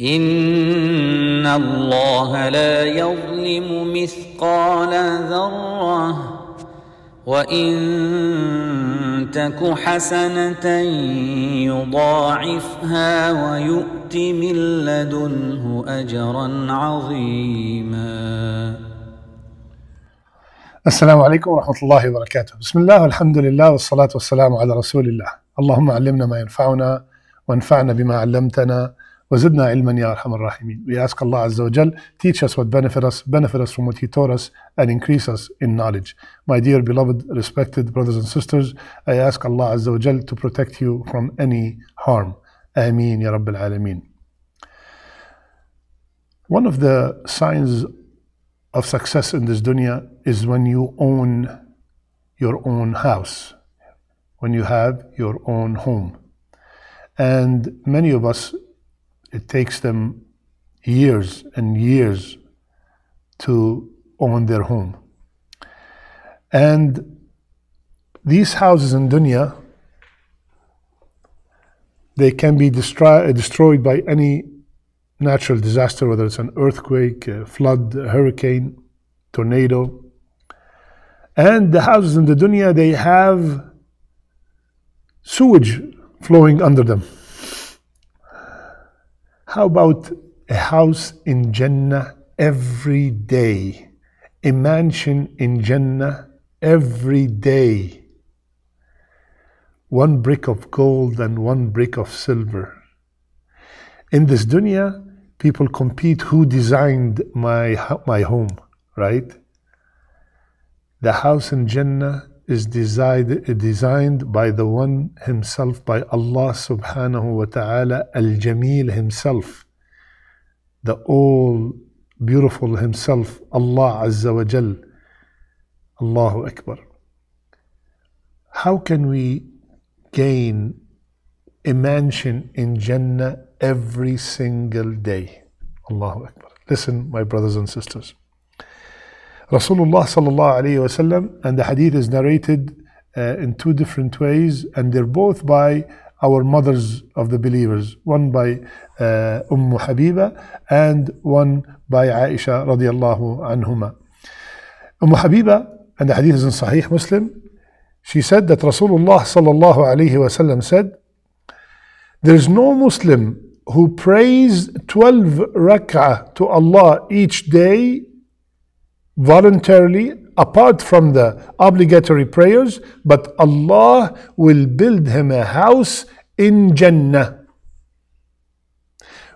إن الله لا يظلم مثقال ذرة وإن تك حسنة يضاعفها ويؤت من لدنه أجرا عظيما. السلام عليكم ورحمة الله وبركاته. بسم الله والحمد لله والصلاة والسلام على رسول الله. اللهم علمنا ما ينفعنا وانفعنا بما علمتنا وزدنا علما يا أرحم الراحمين We ask Allah Azza wa Jal teach us what benefit us, benefit us from what He taught us and increase us in knowledge. My dear beloved respected brothers and sisters I ask Allah Azza wa Jal to protect you from any harm. Ameen Ya Rabbil Alameen. One of the signs of success in this dunya is when you own your own house, when you have your own home. And many of us, it takes them years and years to own their home. And these houses in dunya, they can be destroy, destroyed by any natural disaster, whether it's an earthquake, flood, hurricane, tornado. And the houses in the dunya, they have sewage flowing under them. How about a house in Jannah every day? A mansion in Jannah every day. One brick of gold and one brick of silver. In this dunya, people compete who designed my, my home, right? The house in Jannah is designed, designed by the one himself, by Allah subhanahu wa ta'ala, Al Jamil himself, the all beautiful himself, Allah Azza wa Jal. Allahu Akbar. How can we gain a mansion in Jannah every single day? Allahu Akbar. Listen, my brothers and sisters. Rasulullah sallallahu alayhi wasallam, and the hadith is narrated uh, in two different ways, and they're both by our mothers of the believers, one by uh, Umm Habiba and one by Aisha radiallahu anhuma. Umm Habiba, and the hadith is in Sahih Muslim, she said that Rasulullah sallallahu alayhi wasallam said, there is no Muslim who prays 12 rak'ah to Allah each day voluntarily apart from the obligatory prayers, but Allah will build him a house in Jannah.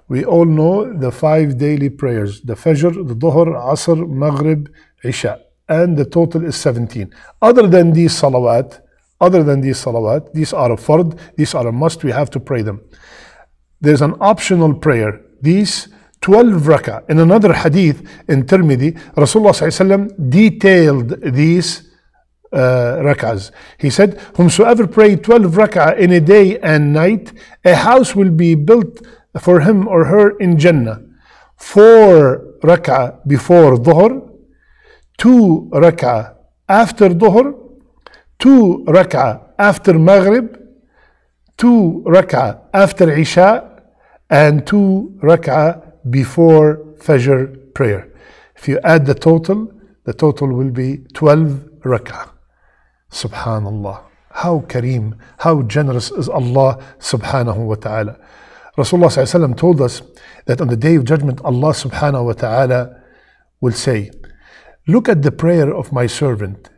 We all know the five daily prayers the Fajr, the Dhuhr, Asr, Maghrib, Isha, and the total is 17. Other than these salawat, other than these salawat, these are a fard, these are a must, we have to pray them. There's an optional prayer. These 12 rak'ah. In another hadith in Tirmidhi, Rasulullah ﷺ detailed these uh, rak'ahs. He said, Whomsoever pray 12 rak'ah in a day and night, a house will be built for him or her in Jannah. Four rak'ah before dhuhr, two rak'ah after dhuhr, two rak'ah after maghrib, two rak'ah after isha, and two rak'ah before Fajr prayer. If you add the total, the total will be 12 rak'ah. Subhanallah. How kareem, how generous is Allah subhanahu wa ta'ala. Rasulullah sallallahu told us that on the day of judgment, Allah subhanahu wa ta'ala will say, Look at the prayer of my servant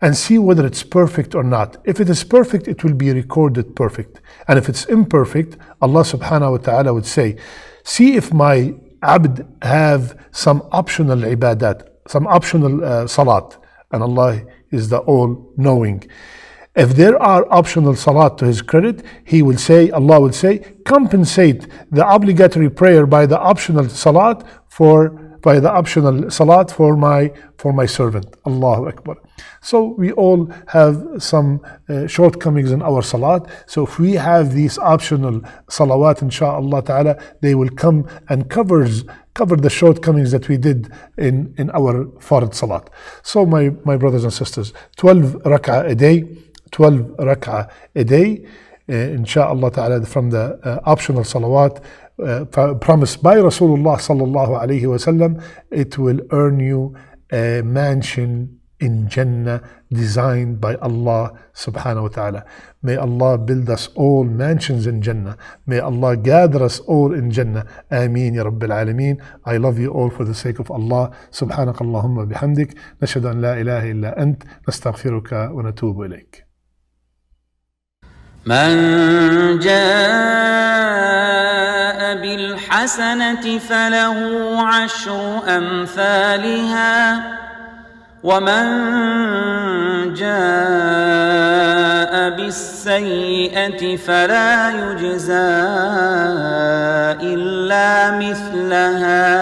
and see whether it's perfect or not. If it is perfect, it will be recorded perfect. And if it's imperfect, Allah subhanahu wa ta'ala would say, See if my abd have some optional ibadat, some optional uh, salat. And Allah is the all knowing. If there are optional salat to his credit, he will say, Allah will say, compensate the obligatory prayer by the optional salat for by the optional salat for my for my servant. Allahu Akbar. So we all have some uh, shortcomings in our salat. So if we have these optional salawat, inshaAllah ta'ala, they will come and covers cover the shortcomings that we did in, in our fard salat. So my, my brothers and sisters, 12 rak'ah a day, 12 rak'ah a day, uh, inshaAllah ta'ala from the uh, optional salawat uh, promised by Rasulullah sallallahu alayhi wasallam, it will earn you a mansion in Jannah designed by Allah subhanahu wa ta'ala. May Allah build us all mansions in Jannah. May Allah gather us all in Jannah. Ameen ya Rabbil Alameen. I love you all for the sake of Allah. سبحانك اللهم بحمدك نشهد أن لا إله إلا أنت نستغفرك ونتوب إليك. من جاء بالحسنة فله عشر أمثالها ومن جاء بالسيئة فلا يجزى إلا مثلها.